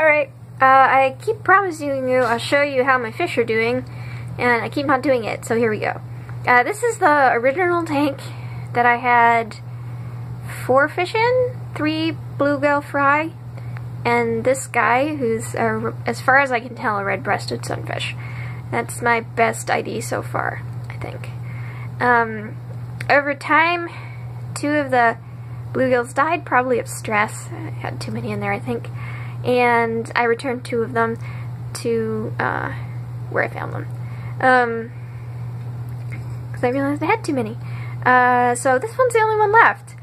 Alright, uh, I keep promising you I'll show you how my fish are doing, and I keep not doing it, so here we go. Uh, this is the original tank that I had four fish in, three bluegill fry, and this guy who's, uh, as far as I can tell, a red-breasted sunfish. That's my best ID so far, I think. Um, over time, two of the bluegills died, probably of stress. I had too many in there, I think and I returned two of them to uh, where I found them. Um, because I realized I had too many. Uh, so this one's the only one left.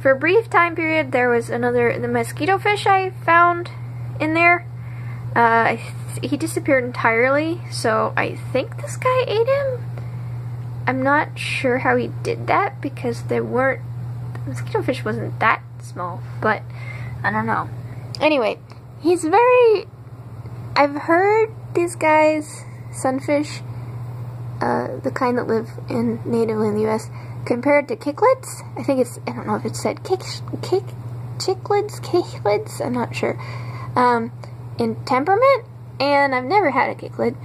For a brief time period, there was another, the mosquito fish I found in there. Uh, he disappeared entirely, so I think this guy ate him. I'm not sure how he did that because there weren't, the mosquito fish wasn't that small, but I don't know. Anyway, he's very. I've heard these guys, sunfish, uh, the kind that live in natively in the U.S., compared to cichlids. I think it's. I don't know if it said kick, kick, cichlids, cichlids. I'm not sure. Um, in temperament, and I've never had a cichlid,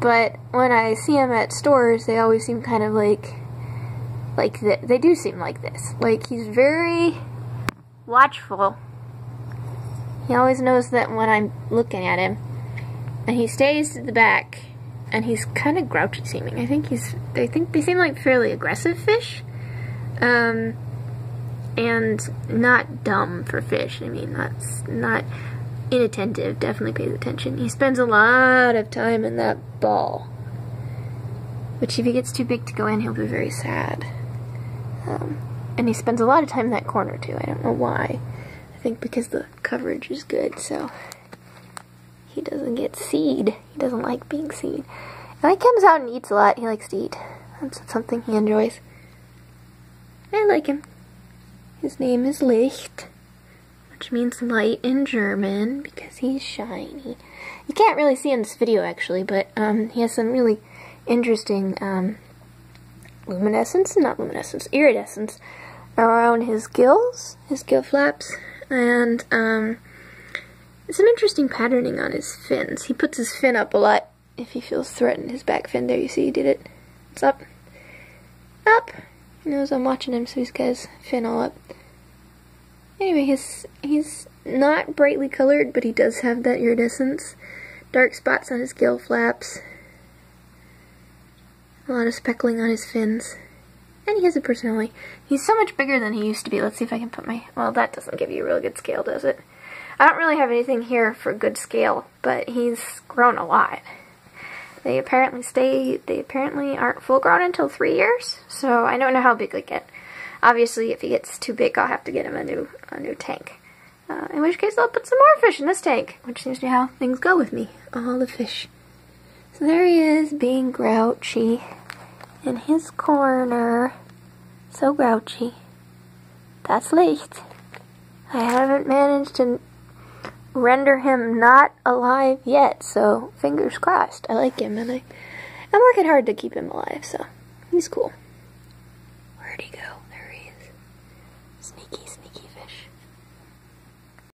but when I see them at stores, they always seem kind of like, like th they do seem like this. Like he's very watchful he always knows that when I'm looking at him. And he stays to the back. And he's kind of grouchy seeming. I think he's, I think they seem like fairly aggressive fish. Um, and not dumb for fish. I mean, that's not inattentive. Definitely pays attention. He spends a lot of time in that ball. Which if he gets too big to go in, he'll be very sad. Um, and he spends a lot of time in that corner too. I don't know why. I think because the coverage is good, so he doesn't get seed. He doesn't like being seed. And he comes out and eats a lot. He likes to eat. That's something he enjoys. I like him. His name is Licht, which means light in German because he's shiny. You can't really see in this video actually, but um, he has some really interesting um, luminescence, not luminescence, iridescence around his gills, his gill flaps, and um, an interesting patterning on his fins. He puts his fin up a lot if he feels threatened. His back fin there, you see he did it. It's up. Up! He knows I'm watching him, so he's got his fin all up. Anyway, he's, he's not brightly colored, but he does have that iridescence. Dark spots on his gill flaps. A lot of speckling on his fins. And he has a personality. He's so much bigger than he used to be. Let's see if I can put my... Well, that doesn't give you a real good scale, does it? I don't really have anything here for good scale, but he's grown a lot. They apparently stay... They apparently aren't full grown until three years, so I don't know how big they get. Obviously, if he gets too big, I'll have to get him a new, a new tank. Uh, in which case, I'll put some more fish in this tank, which seems to be how things go with me. All the fish. So there he is, being grouchy in his corner. So grouchy. That's Licht. I haven't managed to render him not alive yet, so fingers crossed. I like him, and I, I'm working hard to keep him alive, so he's cool. Where'd he go? There he is. Sneaky,